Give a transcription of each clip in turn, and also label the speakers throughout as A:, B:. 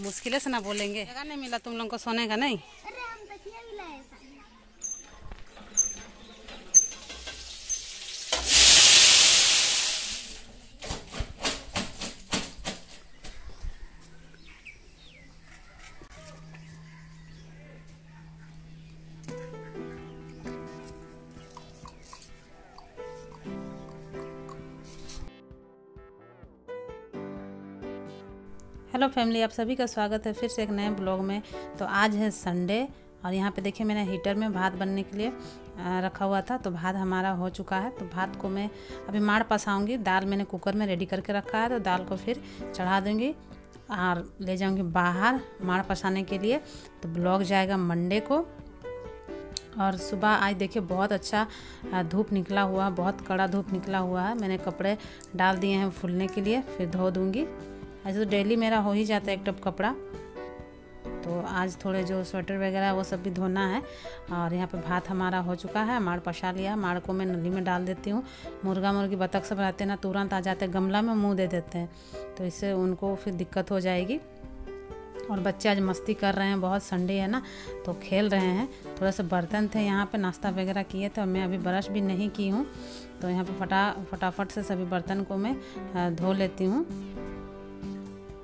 A: मुश्किल से ना बोलेंगे। जगह नहीं मिला तुम लोग को सोने का नहीं? हेलो फैमिली, आप सभी का स्वागत है फिर से एक नए ब्लॉग में। तो आज है संडे और यहाँ पे देखिए मैंने हीटर में भात बनने के लिए रखा हुआ था तो भात हमारा हो चुका है। तो भात को मैं अभी माड़ पसाऊँगी। दाल मैंने कुकर में रेडी करके रखा है तो दाल को फिर चढ़ा दूँगी और ले जाऊँगी बाहर माड़ पसाने के लिए। तो ब्लॉग जाएगा मंडे को और सुबह आज देखिए बहुत अच्छा धूप निकला हुआ है बहुत कड़ा धूप निकला हुआ है। मैंने कपड़े डाल दिए हैं फूलने के लिए, फिर धो दूँगी। ऐसे तो डेली मेरा हो ही जाता है एक टप कपड़ा। तो आज थोड़े जो स्वेटर वगैरह वो सब भी धोना है और यहाँ पे भात हमारा हो चुका है, माड़ पसा लिया, माड़ को मैं नली में डाल देती हूँ। मुर्गा मुर्गी बतख सब रहते हैं ना, तुरंत आ जाते हैं, गमला में मुँह दे देते हैं। तो इससे उनको फिर दिक्कत हो जाएगी। और बच्चे आज मस्ती कर रहे हैं, बहुत संडे है ना तो खेल रहे हैं। थोड़ा सा बर्तन थे यहाँ पे, नाश्ता वगैरह किए थे और मैं अभी ब्रश भी नहीं की हूँ। तो यहाँ पे फटा, फटाफट से सभी बर्तन को मैं धो लेती हूँ।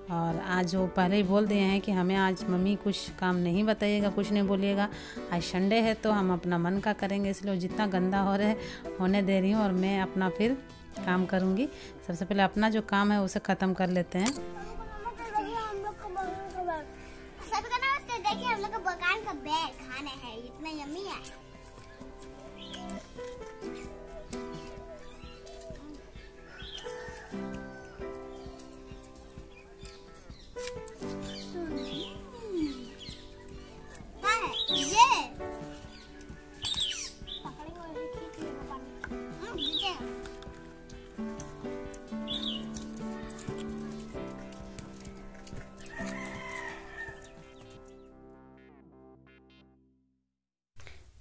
A: और आज वो पहले ही बोल दिए हैं कि हमें आज मम्मी कुछ काम नहीं बताइएगा, कुछ नहीं बोलिएगा। आज संडे है तो हम अपना मन का करेंगे, इसलिए जितना गंदा हो रहा है, होने दे रही हूँ और मैं अपना फिर काम करूँगी। सबसे पहले अपना जो काम है उसे ख़त्म कर लेते हैं।
B: नमस्ते देखिए, हम लोग का इतना यम्मी है।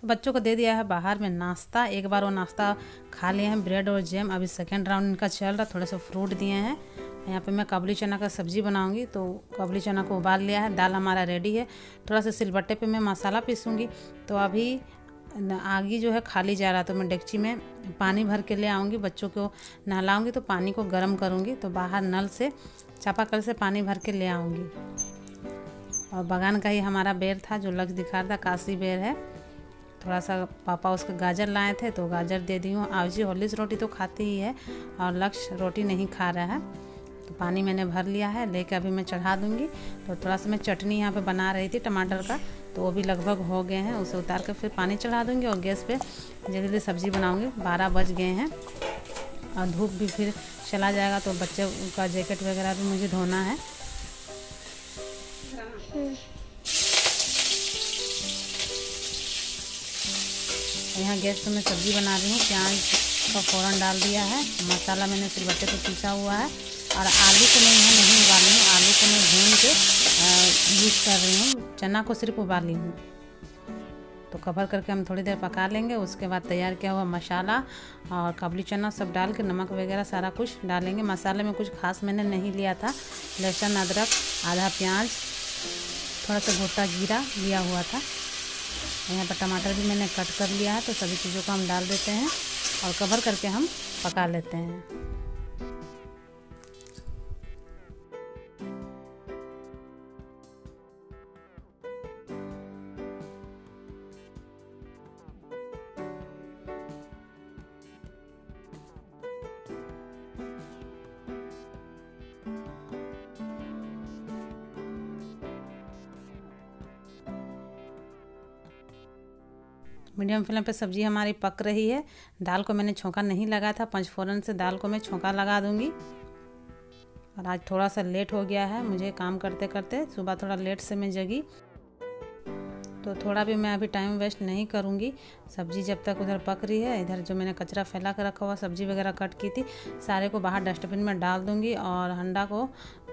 A: बच्चों को दे दिया है बाहर में नाश्ता। एक बार वो नाश्ता खा लिए हैं, ब्रेड और जैम। अभी सेकेंड राउंड इनका चल रहा है, थोड़े से फ्रूट दिए हैं। यहाँ पे मैं काबुली चना का सब्ज़ी बनाऊँगी तो काबुली चना को उबाल लिया है। दाल हमारा रेडी है। थोड़ा सा सिलबट्टे पे मैं मसाला पीसूँगी। तो अभी आगी जो है खाली जा रहा तो मैं डेगची में पानी भर के ले आऊँगी। बच्चों को नहलाऊँगी तो पानी को गर्म करूँगी। तो बाहर नल से, चापाकल से पानी भर के ले आऊँगी। और बगान का ही हमारा बेर था, जो लक्ष्य दिखा रहा था, काशी बेर है। थोड़ा सा पापा उसके गाजर लाए थे तो गाजर दे दी हूँ। आज आवजी हॉलीस रोटी तो खाती ही है और लक्ष्य रोटी नहीं खा रहा है। तो पानी मैंने भर लिया है, लेके अभी मैं चढ़ा दूँगी। तो थोड़ा सा मैं चटनी यहाँ पे बना रही थी टमाटर का तो वो भी लगभग हो गए हैं। उसे उतार कर फिर पानी चढ़ा दूँगी और गैस पे जल्दी जल्दी सब्ज़ी बनाऊँगी। बारह बज गए हैं और धूप भी फिर चला जाएगा तो बच्चे का जैकेट वगैरह भी मुझे धोना है। यहाँ गैस पर मैं सब्ज़ी बना रही हूँ। प्याज का फ़ौरन डाल दिया है। मसाला मैंने सिलबट्टे पे पीसा हुआ है। और आलू को मैं यहाँ नहीं उबाली हूँ। आलू को मैं भून के यूज़ कर रही हूँ। चना को सिर्फ़ उबाली हूँ। तो कवर करके हम थोड़ी देर पका लेंगे। उसके बाद तैयार किया हुआ मसाला और काबुली चना सब डाल के, नमक वगैरह सारा कुछ डालेंगे। मसाले में कुछ खास मैंने नहीं लिया था। लहसुन, अदरक, आधा प्याज, थोड़ा सा भुट्टा जीरा लिया हुआ था। यहाँ पर टमाटर भी मैंने कट कर लिया है तो सभी चीज़ों को हम डाल देते हैं और कवर करके हम पका लेते हैं। मीडियम फ्लेम पे सब्ज़ी हमारी पक रही है। दाल को मैंने छोंका नहीं लगाया था, पंचफोरन से दाल को मैं छोंका लगा दूँगी। और आज थोड़ा सा लेट हो गया है, मुझे काम करते करते सुबह थोड़ा लेट से मैं जगी। तो थोड़ा भी मैं अभी टाइम वेस्ट नहीं करूँगी। सब्ज़ी जब तक उधर पक रही है, इधर जो मैंने कचरा फैला कर रखा हुआ, सब्ज़ी वगैरह कट की थी, सारे को बाहर डस्टबिन में डाल दूँगी और हंडा को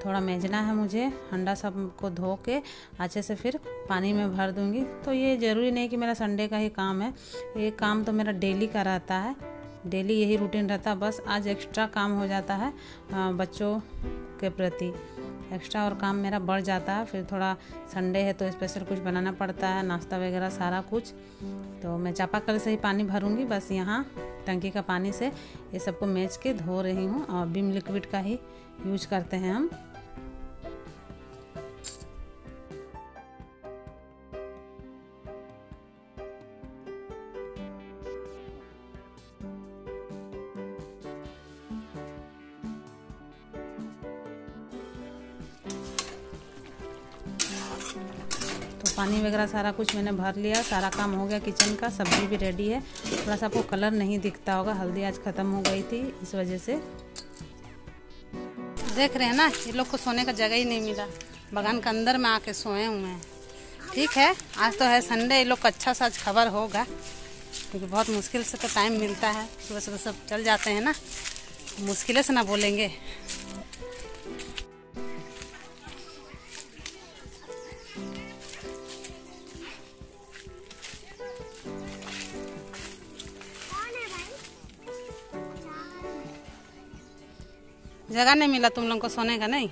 A: थोड़ा मेजना है मुझे, हंडा सबको धो के अच्छे से फिर पानी में भर दूँगी। तो ये ज़रूरी नहीं कि मेरा संडे का ही काम है। ये काम तो मेरा डेली का रहता है। डेली यही रूटीन रहता है। बस आज एक्स्ट्रा काम हो जाता है बच्चों के प्रति। एक्स्ट्रा और काम मेरा बढ़ जाता है। फिर थोड़ा संडे है तो स्पेशल कुछ बनाना पड़ता है, नाश्ता वगैरह सारा कुछ। तो मैं चापाकल से ही पानी भरूँगी, बस यहाँ टंकी का पानी से ये सबको मैच के धो रही हूँ और बिम लिक्विड का ही यूज़ करते हैं हम। पानी वगैरह सारा कुछ मैंने भर लिया, सारा काम हो गया किचन का, सब्ज़ी भी रेडी है। थोड़ा सा आपको कलर नहीं दिखता होगा, हल्दी आज ख़त्म हो गई थी इस वजह से। देख रहे हैं ना, ये लोग को सोने का जगह ही नहीं मिला। बगान के अंदर में आके सोए हुए हैं ठीक है, आज तो है संडे ये लोग का अच्छा सा आज खबर होगा। क्योंकि बहुत मुश्किल से तो टाइम मिलता है। सुबह सुबह सब चल जाते हैं ना। मुश्किल से ना बोलेंगे। जगह नहीं मिला तुम लोग को सोने का नहीं?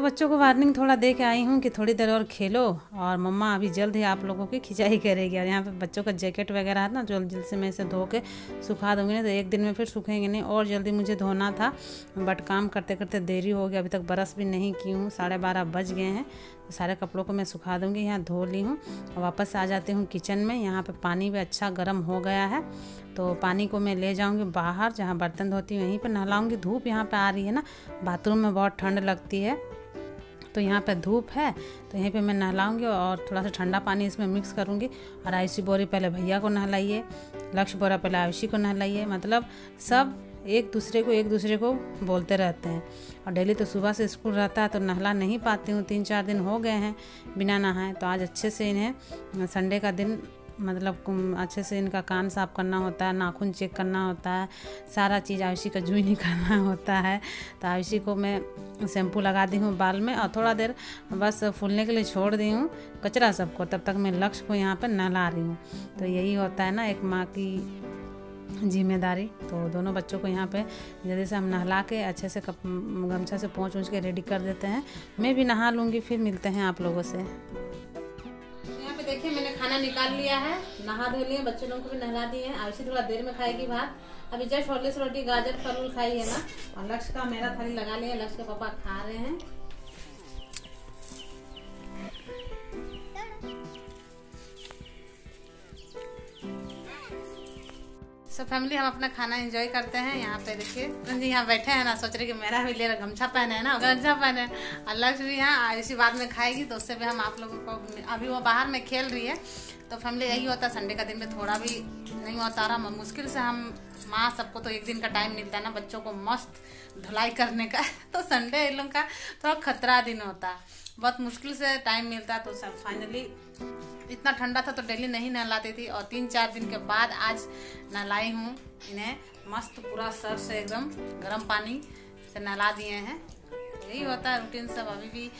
B: तो
A: बच्चों को वार्निंग थोड़ा दे के आई हूँ कि थोड़ी देर और खेलो और मम्मा अभी जल्द ही आप लोगों की खिंचाई करेगी और यहाँ पे बच्चों का जैकेट वगैरह है ना जल्द जल्द से मैं इसे धो के सुखा दूँगी ना तो एक दिन में फिर सूखेंगे नहीं, और जल्दी मुझे धोना था, बट काम करते करते देरी हो गया, अभी तक बरस भी नहीं की हूँ, साढ़े बारह बज गए हैं तो सारे कपड़ों को मैं सुखा दूँगी, यहाँ धो ली हूँ, और वापस आ जाती हूँ किचन में, यहाँ पर पानी भी अच्छा गर्म हो गया है तो पानी को मैं ले जाऊँगी बाहर, जहाँ बर्तन धोती हूँ वहीं पर नहलाऊँगी, धूप यहाँ पर आ रही है ना, बाथरूम में बहुत ठंड लगती है तो यहाँ पर धूप है तो यहीं पे मैं नहलाऊँगी और थोड़ा सा ठंडा पानी इसमें मिक्स करूँगी। और आयुषी बोरी पहले भैया को नहलाइए, लक्ष्य बोरा पहले आयुषी को नहलाइए मतलब सब एक दूसरे को एक दूसरे को बोलते रहते हैं। और डेली तो सुबह से स्कूल रहता है तो नहला नहीं पाती हूँ, तीन चार दिन हो गए हैं बिना नहाए तो आज अच्छे से इन्हें संडे का दिन मतलब अच्छे से इनका कान साफ़ करना होता है, नाखून चेक करना होता है, सारा चीज़ आयुषी का जुई निकालना होता है। तो आयुषी को मैं शैम्पू लगा दी हूँ बाल में और थोड़ा देर बस फूलने के लिए छोड़ दी हूँ कचरा सबको, तब तक मैं लक्ष्य को यहाँ पर नहला रही हूँ। तो यही होता है ना, एक माँ की ज़िम्मेदारी। तो दोनों बच्चों को यहाँ पे जल्दी से हम नहला के अच्छे से गमछा से पहुँच उँच के रेडी कर देते हैं। मैं भी नहा लूँगी, फिर मिलते हैं आप लोगों से। निकाल लिया है, नहा धो लिए, बच्चे लोगों को भी नहला दिए हैं। आयुषी थोड़ा देर में खाएगी भात। अभी जस्ट हॉर्लिस रोटी, गाजर फल खाई है ना। और लक्ष्य का मेरा थाली लगा लिया लक्ष्य के पापा खा रहे हैं। सब फैमिली हम अपना खाना एंजॉय करते हैं। यहाँ पे देखिए जी यहाँ बैठे हैं ना, सोच रहे कि मेरा भी ले रहा गमछा पहने है ना, गमछा पहने। और लक्ष्य भी यहाँ इसी बाद में खाएगी तो उससे भी हम आप लोगों को, अभी वो बाहर में खेल रही है तो फैमिली यही होता है संडे का दिन में थोड़ा भी नहीं होता रहा मुश्किल से हम, माँ सबको तो एक दिन का टाइम मिलता है ना, बच्चों को मस्त धुलाई करने का। तो संडे इन लोग का थोड़ा खतरा दिन होता। है बहुत मुश्किल से टाइम मिलता तो सब फाइनली इतना ठंडा था तो डेली नहीं नहलाती थी और तीन चार दिन के बाद आज नहलाई हूँ। इन्हें मस्त पूरा सर से एकदम गर्म पानी से नहला दिए हैं। यही होता है रूटीन सब। अभी भी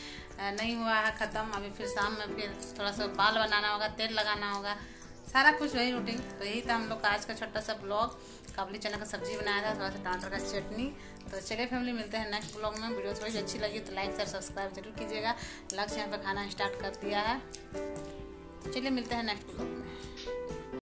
A: नहीं हुआ है, ख़त्म। अभी फिर शाम में फिर थोड़ा सा बाल बनाना होगा, तेल लगाना होगा। सारा कुछ वही रूटीन तो यही था हम लोग का आज का छोटा सा ब्लॉग काबली चना का सब्ज़ी बनाया था, थोड़ा सा टमाटर का चटनी। तो चलिए फैमिली मिलते हैं नेक्स्ट ब्लॉग में। वीडियो थोड़ी अच्छी लगी तो लाइक और सब्सक्राइब ज़रूर कीजिएगा। लक्ष्य यहाँ पर खाना स्टार्ट कर दिया है। चलिए मिलते हैं नेक्स्ट ब्लॉग में।